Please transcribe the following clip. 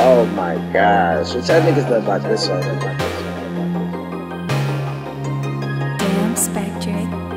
Oh my gosh. What y'all niggas about this one? Damn, Spectric.